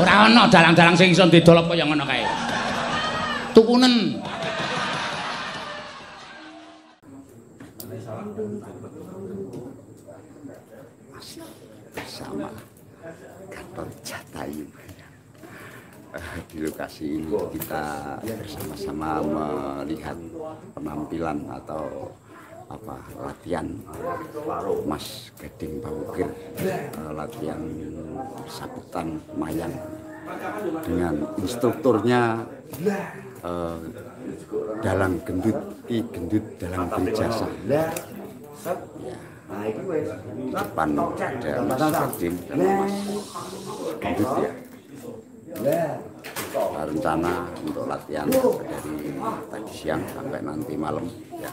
Ora ana dalang-dalang sing iso didol kaya ngono kae. Tukunen. bersama kantor Jatayu. Di lokasi ini kita bersama-sama melihat penampilan atau apa latihan Mas Gading Bawukir eh, latihan sabutan mayang dengan instrukturnya eh, dalang gendut i gendut dalang berjasa ya depan ada Mas Gading dan Mas Gendut ya. Nah, rencana untuk latihan dari tadi siang sampai nanti malam ya.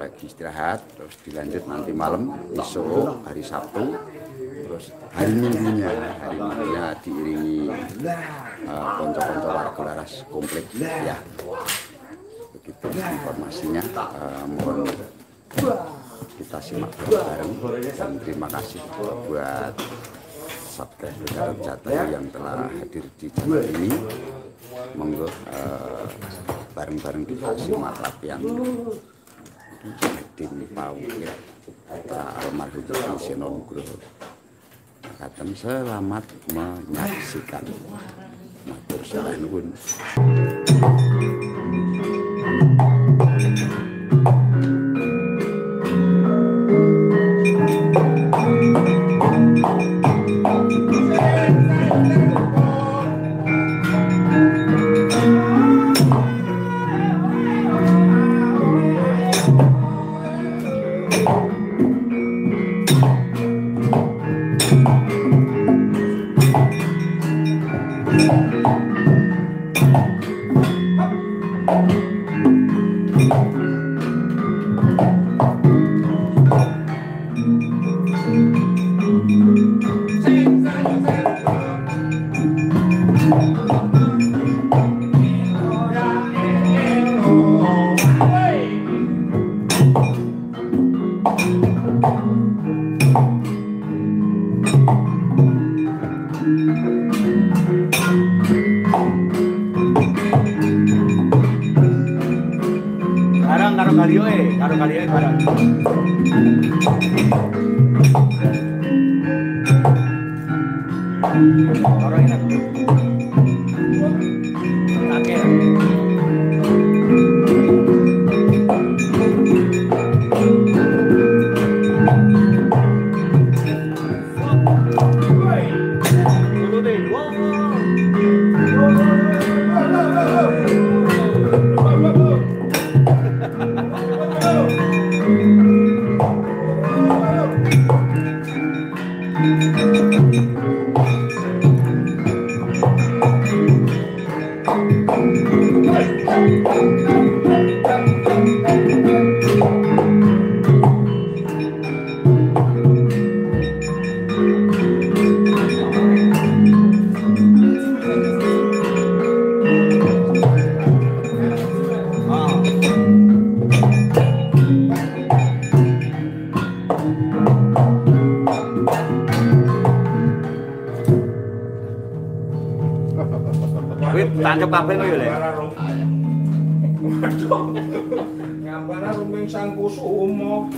Lagi istirahat, terus dilanjut nanti malam, besok hari Sabtu, terus hari minggunya, hari minggunya diiringi eh, konco-konco warga laras komplit ya. Begitu informasinya, eh, mohon kita simak bareng dan terima kasih buat Satgas Negara Jatah yang telah hadir di jalan ini. Monggo eh, bareng-bareng kita simak latihan Din Pawir putra almarhum Seno Nugroho. Katen selamat menyaksikan. Matur salah nuwun. karo kalian bareng. Orang ini. pabrik lho ya. Waduh. Ngambara rumeng sang kusuma.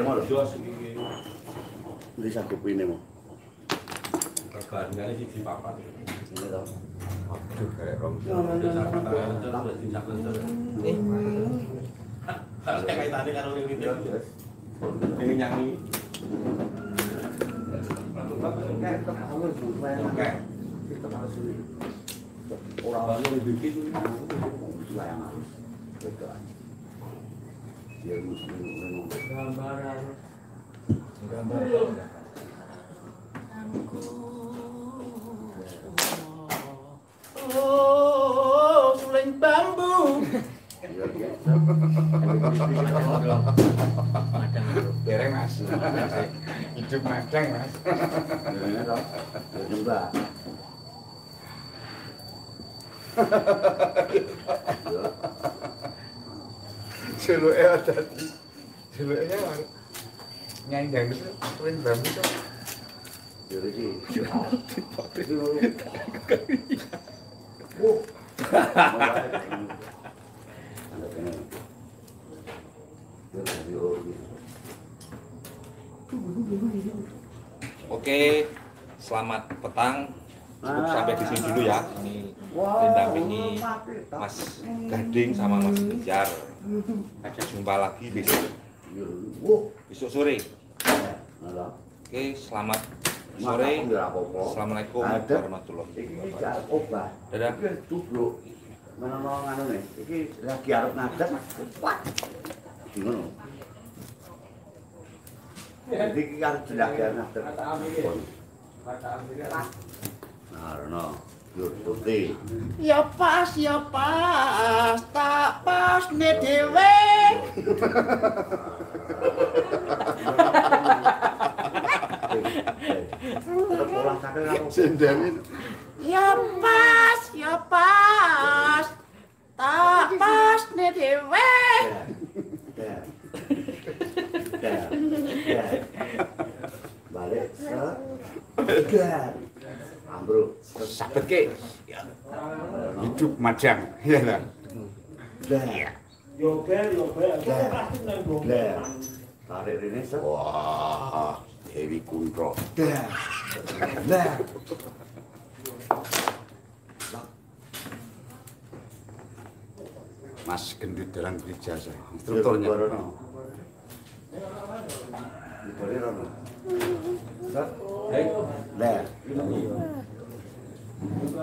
Mau lho. Ini satu ini mau. Regane siji papat. Ini toh. Aduh, kayak rong. Kayak tadi karo ini. Ini nyanyi. Oke. Orang yang bikin layangan. Mesti ngomong. Oh, suling bambu. Iya, biasa. Dereng mas. Hidup madang mas. Ya, toh. Ya, nyembah. Ya, Celuke ada. Celuke nyandang itu tulen bambu tuh. ya, iki. Oke, selamat petang. Cukup sampai di sini dulu ya. Ini mendampingi Mas Gading sama Mas Kejar. Jumpa lagi besok, besok sore. Oke, selamat sore. Assalamualaikum warahmatullahi wabarakatuh. Dadah. Mana mau nganu nih? Iki lagi arep ngadeg. Wah. Ngono. Jadi iki arep lagi arep ngadeg. Karena yur putih. Ya pas, ya pas, tak pas ne dhewe. Tetep olah sakit aku. Sendamin. Ya pas, ya pas, tak pas ne dhewe. Der. Der. Der. Balik set. Ambruk. Sabet ke. Hidup madang. Iya lah. Der. Der. Der. Tarik ini set. Wah, Dewi Kuntro. Der. Mas gendut dalam ijazah. Instrukturnya. Diberi rono. Set. Der.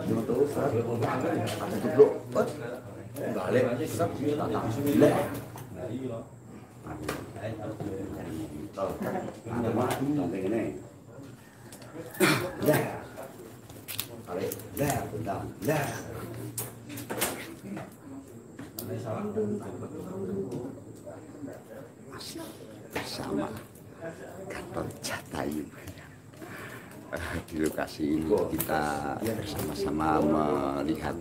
Cuma terus set. Ada tubruk. Set. Balik. Set. Der. Tuh, ada mah samping ini. Der. Balik. Der. Bentar. Der. bersama kantor Jatayu. Eh, Di lokasi ini kita bersama-sama melihat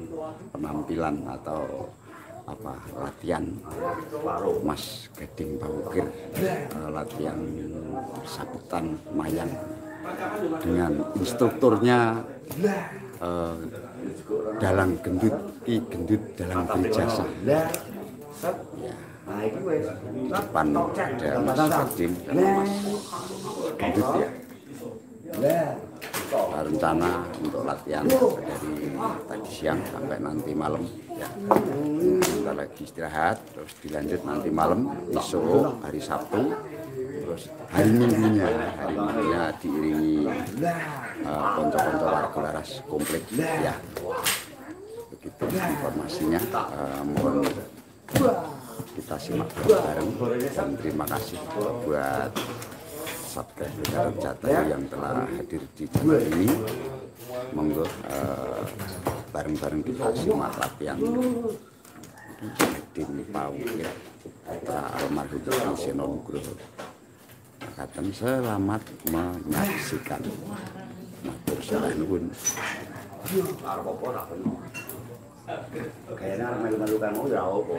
penampilan atau apa latihan Mas Gading Bawukir eh, latihan sabutan mayang dengan instrukturnya eh, dalang gendut i gendut Der. Set. ya Ya. Rencana untuk latihan dari tadi siang sampai nanti malam ya. Kita lagi istirahat terus dilanjut nanti malam besok hari Sabtu terus hari Minggunya hari Minggunya diiringi eh, konco-konco warga laras komplek ya. Begitu informasinya Eh, mohon kita simak bareng dan terima kasih buat Satgas Negara Jatah yang telah hadir di tempat ini. Monggo eh, bareng-bareng kita simak latihan di Pawir putra almarhum Dr. Seno Nugroho. Katakan selamat menyaksikan. Matur salah nuwun. Arep apa ora kena. Kayaknya melu-melu kan oh ya apa.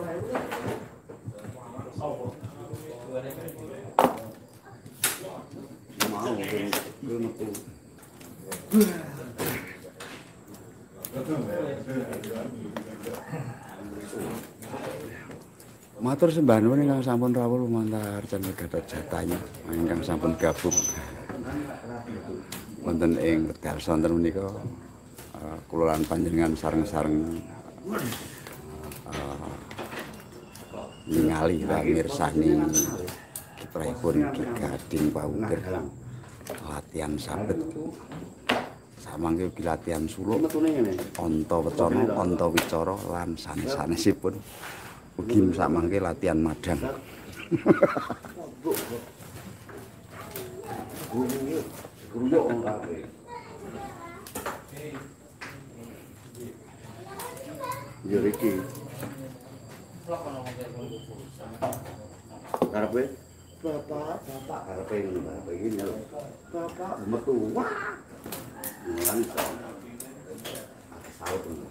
Matur sembah nuwun ingkang sampun rawuh lumantar jan gadah jatahnya ingkang sampun gabung. Wonten ing wekdal sonten menika uh, kula lan panjenengan sareng-sareng uh, ningali lan mirsani kiprahipun Ki Gading Pauger latihan sabet. Samangke ugi latihan suluk Anta Wecana Anta Wicara lan sanes-sanesipun ugi samangke latihan madang Ya iki. Karepe Bapak, bapak karepe bapak iki nyel. Bapak metu. Wah. Iso. Saut.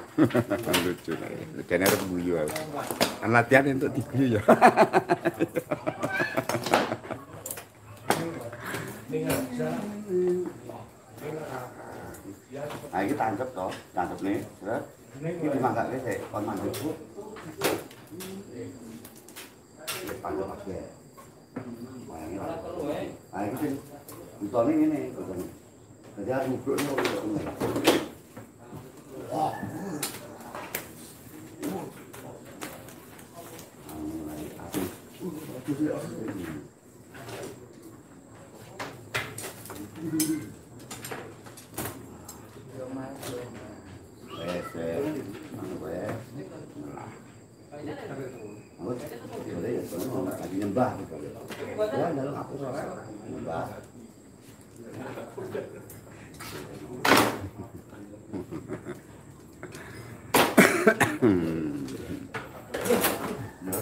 lucu dene arep guyu Kan latihan untuk diguyu ya Nah, ini tangkep toh, tangkep nih, terus ini dimangkaknya sih, kon mandek bu. Ini ya. Nah, ini sih, untuk ini ini, ini. Jadi harus nih,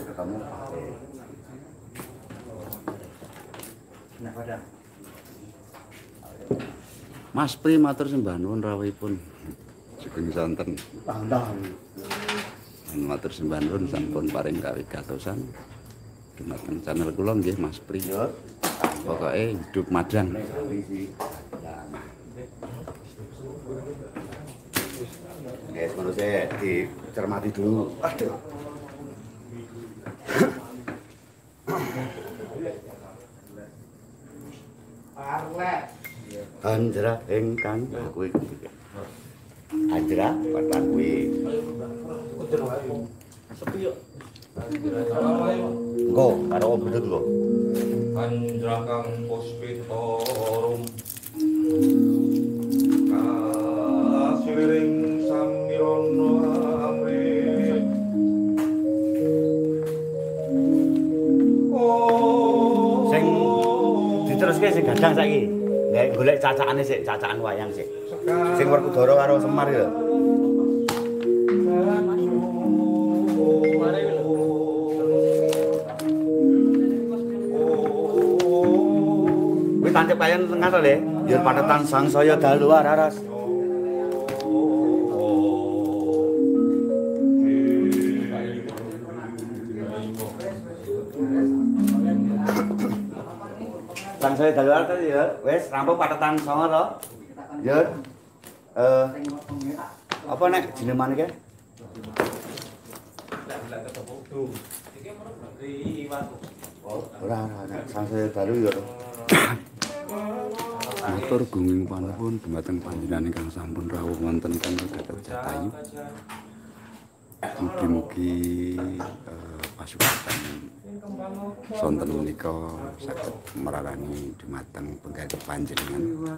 ketemu. Nah, pada. Mas Pri matur sembah nuwun rawuhipun sugeng sonten Tandang. lan matur sembah nuwun sampun paring kawigatosan dumateng channel kula nggih Mas Pri pokoke hidup madang Saya dicermati dulu. Aduh. Anjra engkang kuwi. Anjra patang kuwi. Engko karo om bedut lho. Anjrakang puspitorum Kasiring diteruske sing gadang saiki. Gawe golek cacakane sik, cacakan wayang sik. Sing Werkudara karo Semar ya. Kuwi tancep kayan tengah to, Le. Yen patetan sangsaya dalu aras. Sangsaya dalu aras tadi ya. Wis rampung patetan songo to. Ya. Eh apa nek jineman iki? Ora ora sangsaya dalu ya. matur gunging panuwun dumateng panjenengan ingkang sampun rawuh wonten kan Gatot Jatayu mugi-mugi eh, pasukan sonten menika saged merarani dumateng pengganti panjenengan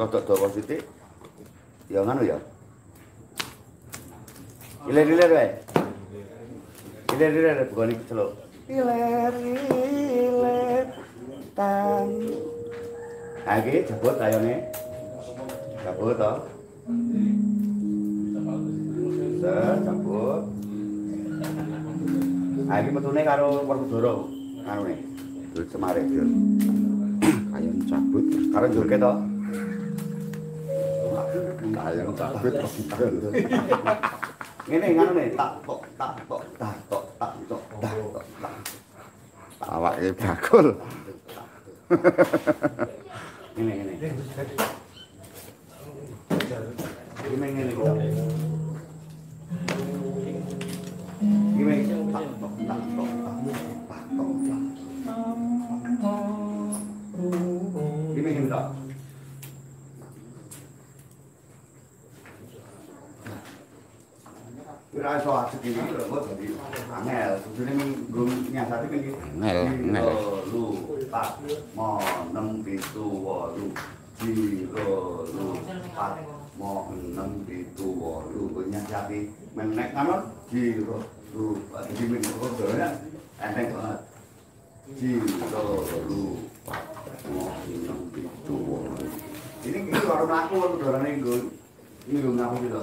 kodok dawa sithik. Ya ngono ya. Iler-iler wae. Iler-iler bukan iki celuk. Iler-iler tang. Nah iki jebut ayone. Jebut to. Iki metune karo Werkudara. Karo ne. cabut semare jur. Kayon cabut karo jur keto. Kayon cabut kok jur. Ngene ngono ne tak tok tak tok tak tok tak tok tak tok. Awake bakul. Ngene ngene. Ngene ngene. Ngene Iso iki lho dadi angel. Kudune nyasati iki. Angel, angel. Lu tak mo nem pitu wolu. Jiro lu pat mo nem pitu wolu. Kok nyasati menek kanon jiro lu iki min kok dene enteng banget. Jiro lu pat mo nem pitu wolu. Ini ini baru mlaku nggo nggo ngaku iki lho.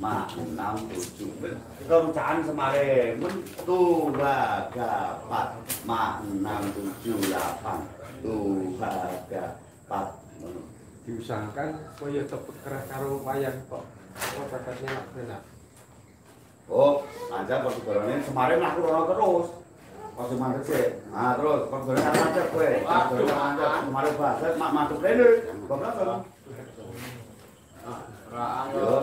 5, 6, 7 Kencan semare Mentu baga 4 5, 6, 7, 8 Tu baga 4 Diusahakan Kaya tepuk kerah karo wayang kok Kok kakaknya nak benar Oh, aja pas barone semare mlaku rono terus. Pas mantep sik. Nah, terus pas barone kan mantep kowe. Waduh, mantep. Semare baset mak mantep rene. Goblok to. Ra ayo.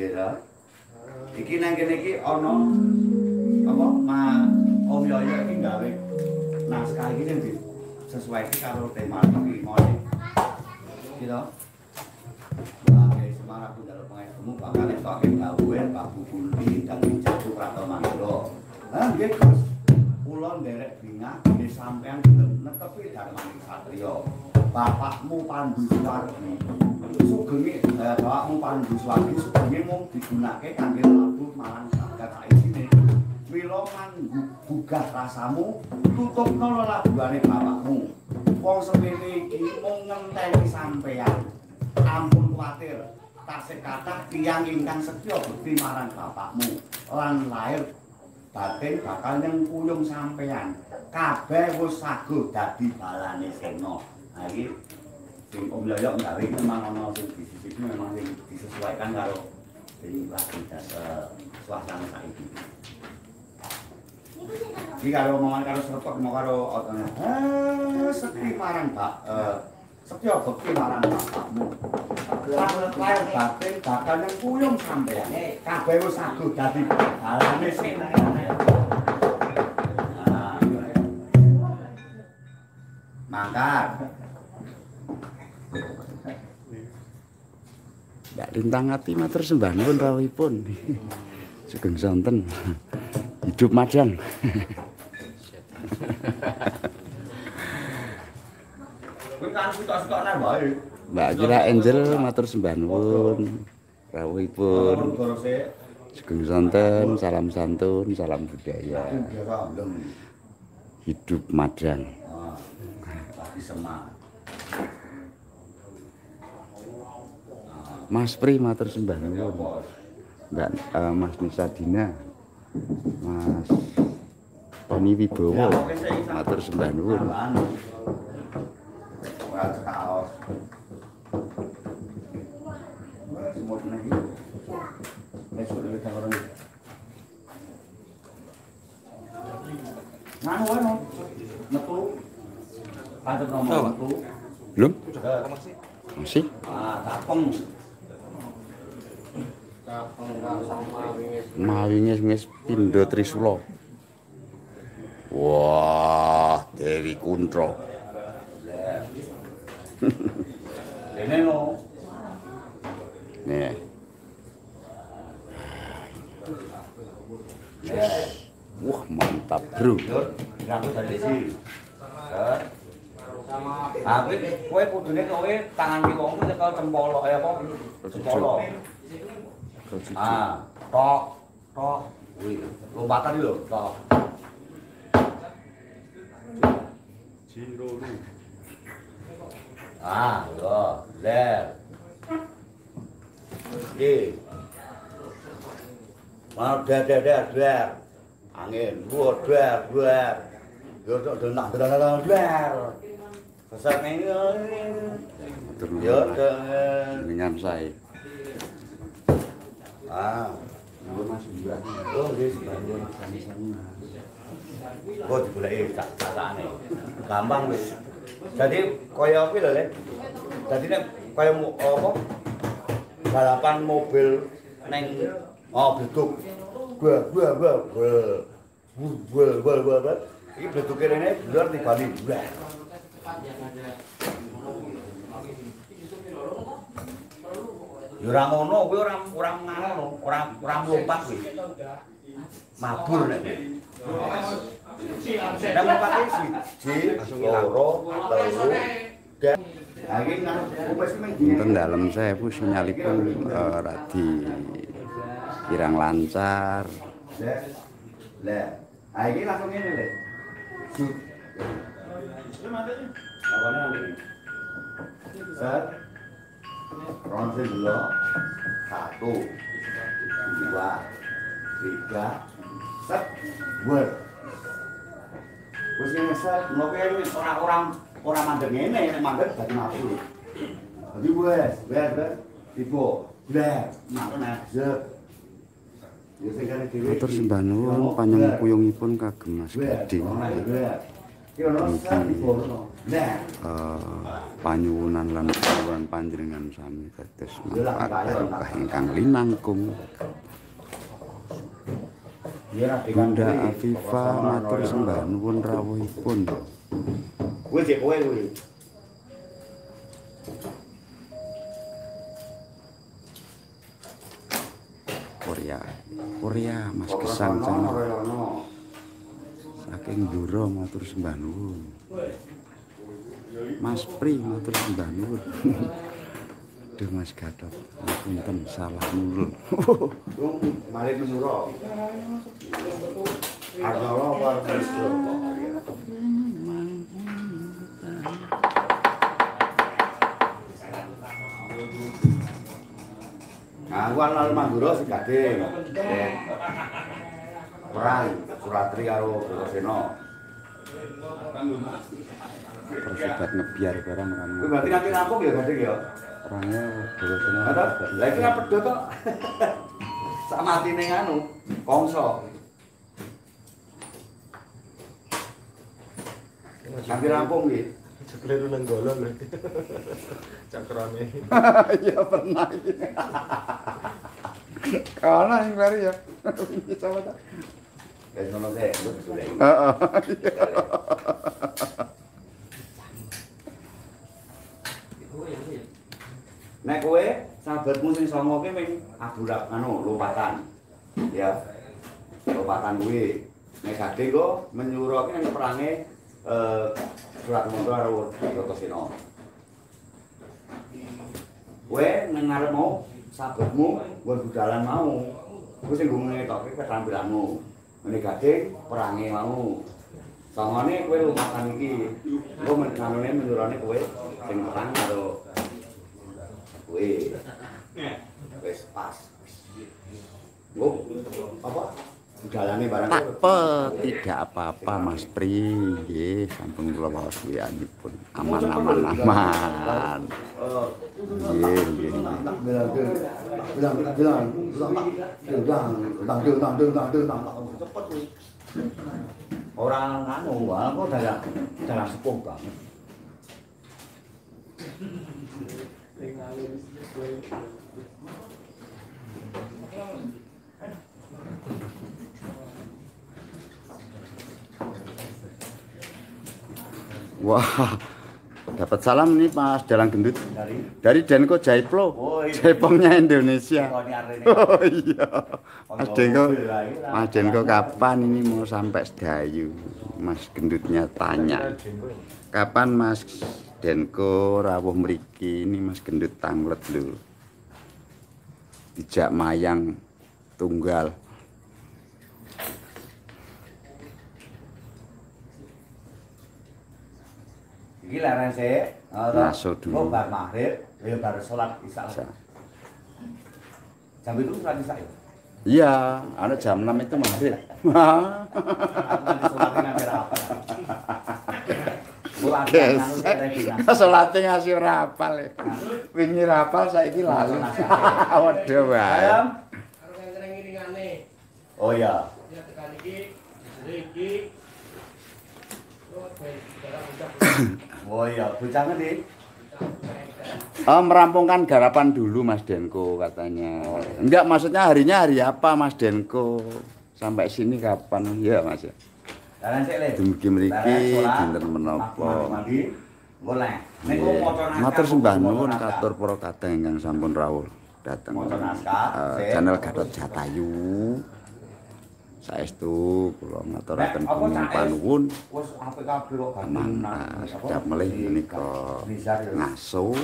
gera. Iki nang kene iki ana apa ma Om Yoyo iki gawe naskah iki sing sesuai karo tema iki mau. Kira marah pun dalam pengen kamu pakai toke gawen pak bukuli dan dicatu prato mandro ah gitu ulon derek bingah ini sampean belum netepi dalam satrio Bapakmu Pandu Suwardi. Sugenge eh, bapakmu Pandu Suwardi sugenge mung digunakake kangge labu malang saged saisine. Mila manggu gugah rasamu tutupno lelabuhane bapakmu. Wong semene iki mung ngenteni sampean. Ampun kuwatir. Tasih kathah tiyang ingkang setya bekti marang bapakmu lan lahir batin bakal nyengkuyung sampean. Kabeh wis saguh dadi balane Sena. Iki sing Om Yoyo gawe memang ana sing disisip memang sing disesuaikan karo sing lagi das suasana saiki. Iki karo omongan karo serpek mau karo otone. Eh, sekti marang Pak. Eh, setya bekti marang bapakmu. Lahir batin bakal nyengkuyung sampean. Kabeh wis saguh dadi. Nah, Mangkat. Mbak Lintang Ati matur sembah nuwun rawuhipun. Sugeng sonten. Hidup wae. Mbak Kira Angel matur sembah. Negara sik. Sugeng sonten, salam santun, salam budaya. Hidup majang. Ah. Mas Pri matur sembah ya, eh, nuwun. dan uh, Mas Nusadina. Mas Tony Wibowo nah, matur sembah nuwun. Nah, Belum? Masih? Ah. Mawinge wis pindha Trisula. Wah, Dewi Kuntra. Dene no. Nih, wah mantap, Bro. Rambut dari sini. Kudune kowe tangan ki wong cempolok ya? Cempolok. à to to. Ui lô bát tắt đi được to. À rồi lên. Đi. Mà tre tre tre tre angin buat tre tre rồi rồi rồi nặng rồi rồi tre rồi sao nghe nhớ nhớ nhằm dày Ah. Oh, wis Oh, digoleki sak sakane. Gampang wis. Jadi kaya apa lho, Le? Dadi nek kaya apa? Balapan mobil neng oh beduk. Gua gua gua gua. Gua gua gua gua. Iki beduke rene luar tibani. Wah. Ya ora ngono, kuwi ora ora ngono, ora ora mlumpat kuwi. Mabur nek. Nek mlumpat siji, loro, telu, dalem saya bu sinyalipun eh, radi kirang lancar. Lah, ha iki langsung ngene lho. Sut. Apa nang Set ronsen dulu satu dua tiga set ber wis ngeset ngopi ini orang-orang orang mandeg ini nek mandeg jadi mati. Jadi wes wes wes. Tiba blas mangkon ajek Terus Mbak Nuwun panjang kuyungipun kagem Mas Gading. Nah, Eh, panyuwunan lan panyuwunan panjenengan sami dados manfaat barokah ingkang linangkung. Bunda Afifa matur sembah nuwun rawuhipun. Kuwi cek kowe kuwi. Korea. Korea Mas Gesang sana. Ing Ndura matur sembah nuwun. Mas Pri matur sembah nuwun. Duh Mas Gatot, punten salah nurul. Mari menura. Argawa warga Aku kan alal mangguro segade. Perang. Suratri karo Bukoseno. Tersibat ngebiar barang kan. Kuwi berarti nanti rampung ya Gading ya. Orangnya Bukoseno. Ada, lah iki apa pedot kok. Sak matine anu, kongso. Nanti rampung iki. Keliru nang golon lho. Cakrane. Iya pernah. Kalah yang baru ya. Sama sih, lu sudah. Heeh. Nek kowe sahabatmu sing songo ki ming aburak anu lompatan. Ya. Lompatan kuwi. Nek Gading kok menyuruh ki nang perange eh surat motor karo Yotosino. Kowe nang ngarepmu sahabatmu nggon budalan mau. Kowe sing ngomong ngetokke ketampilanmu. Nek Gading perange mau. Songone kowe lompatan iki. Kowe menanune menyuruhne kowe sing perang karo kowe. Wis pas. Oh, apa? Budalane barang Tak apa, tidak apa-apa Mas Pri. Nggih, sampun kula waos wiyanipun. Aman aman aman. Nggih, nggih. làm cái làm làm làm bilang làm bilang bilang bilang bilang cepet nih orang anu wah kok dalam dalam sepuh banget Wah, wow. Dapat salam nih Mas Dalang Gendut Dari dari Denko Jaiplo, Oh, iya. Jaipongnya Indonesia. Arene. Oh iya, Mas Ono Denko, iya. Mas Denko kapan ini mau sampai Sedayu? Mas Gendutnya tanya, kapan Mas Denko rawuh mriki ini Mas Gendut tanglet lho. Dijak mayang tunggal. Iki leren sik. Ngaso dulu. Kok bar maghrib, ya bar salat isya. Jam itu salat isya ya. Iya, ada jam 6 itu maghrib. Salate ngasih rapal. ya. Wingi rapal saiki lali. Waduh wae. Ayam. Oh iya. Oh iya, bocah ngendi? Oh, merampungkan garapan dulu Mas Denko katanya. Enggak, maksudnya harinya hari apa Mas Denko? Sampai sini kapan? Iya Mas ya. Dumugi mriki dinten menapa. Naskah. Matur sembah nuwun katur para kadang ingkang sampun rawuh dateng sik. channel Gatot Jatayu. Saestu kula ngaturaken cak panuwun eh, apa, sedap melih menika ya. ngaso.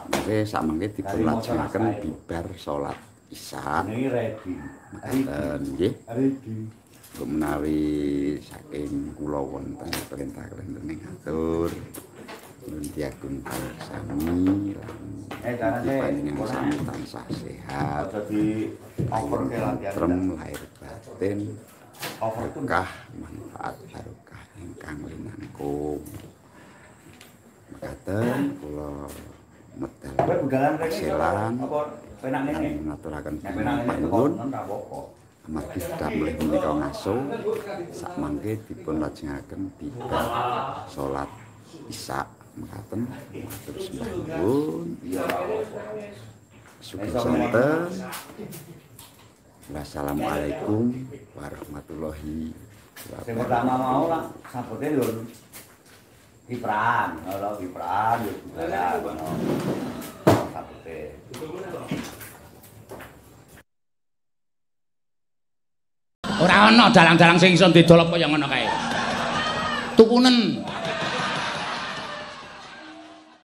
Mangke sakmangke dipun lajengaken bibar salat Isya. Mekaten nggih. Menawi saking kula wonten perintah klentheng atur. Nuwun diagung sami lan Eh, panjenengan sami tansah sehat. Aja di over ke latihan. Trem lahir itu berkah manfaat barokah ingkang linangkum. Mekaten kula medal Kowe budalan rene kasilan apa penak lan nene? ngaturaken Nek penak nene panuwun kon ra apa-apa. amargi sedap mulih menika ngaso sak mangke dipun lajengaken bibar salat isya mekaten matur sembah nuwun Iya sugeng santen Wassalamualaikum warahmatullahi wabarakatuh. pertama mau lah sabote yo Kipran, ora Kipran yo budalan ngono. Sabote. Ora ana dalang-dalang sing iso didol apa ya ngono kae. Tukunen